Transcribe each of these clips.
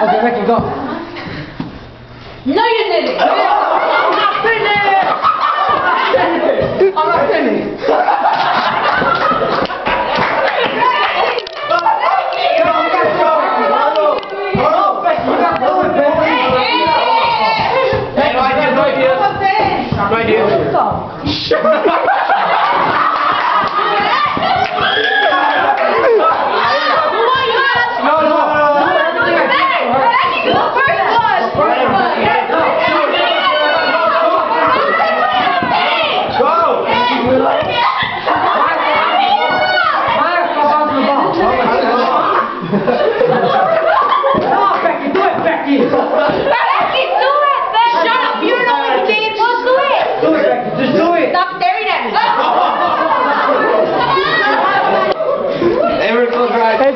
Okay, Ricky, go. No, you didn't. I'm not finished. I'm not finished. Right here. Right here.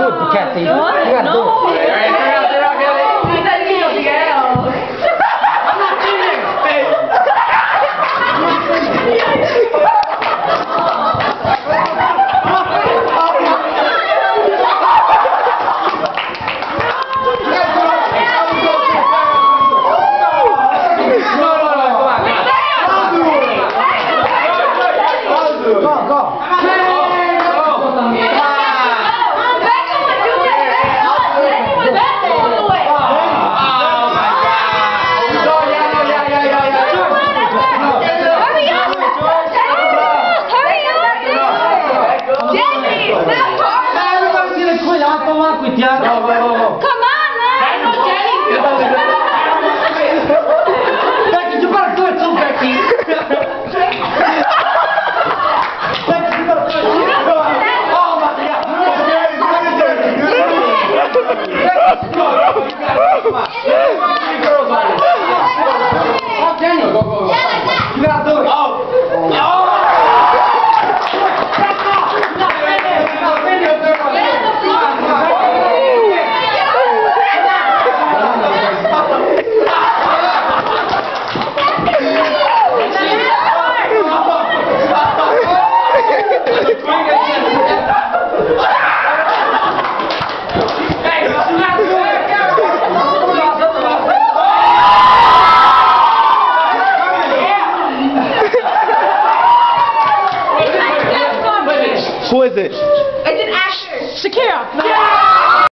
dude, Kathy. You got dude. Baba. Who is it? It's an actor. Shakira. Yeah!